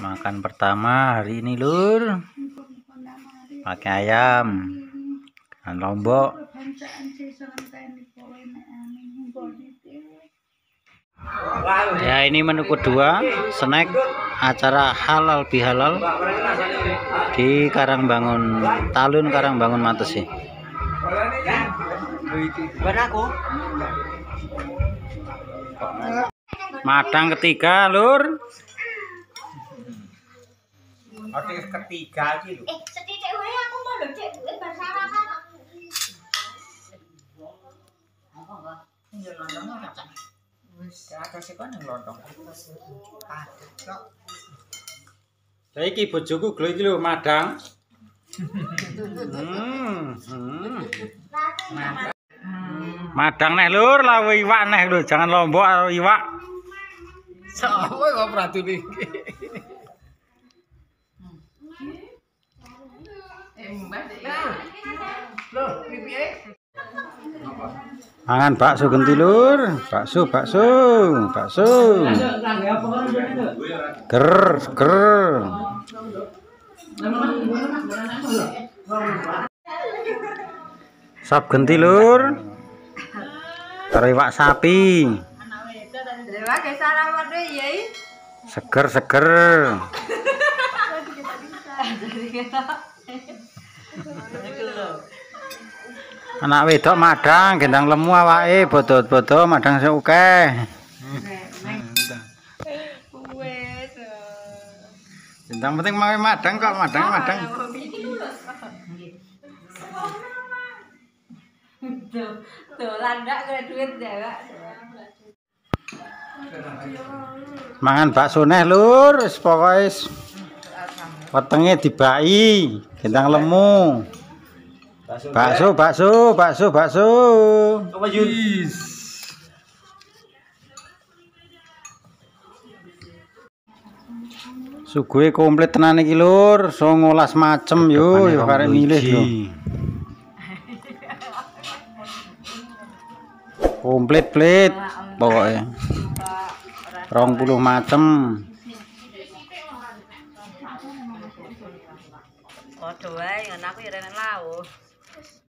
Makan pertama hari ini, Lur. Pakai ayam. Dan lombok. Ya, ini menu kedua, snack acara halal bihalal di Karangbangun, Talun Karangbangun Matesi. Madang ketiga, Lur. Oke ketiga iki lho. Eh, setitik wae aku mau lho. Wis bar sarapan kok. Iya lontong ora kan. Wis ada sik kon yang lontong. Padet kok. Lah iki bojoku glo iki lho madang. Hmm. hmm. Madang neh lur, lawe iwak neh lho, jangan lombok karo iwak. Sopo kok pratu iki? Mangan bakso genti lur, bakso, bakso, bakso. Ger, ger. Sop genti lur. Karo iwak sapi. Ge sarapan dhewe ya. Seger, seger. Anak wedok madang, gendang lemu awake, bodot-bodot madang sing akeh. Gendang penting mawe madang kok, madang madang. Dolan ndak kena duit dewa. Mangan bakso neh lur, wis pokoke wetenge dibaki, gendang lemu. Bakso, bakso, bakso, bakso. Suguhe komplit tenan iki lur, 19 macem yo, yo karek milih yo. Komplit plit pokoke. 20 macem. Lawuh.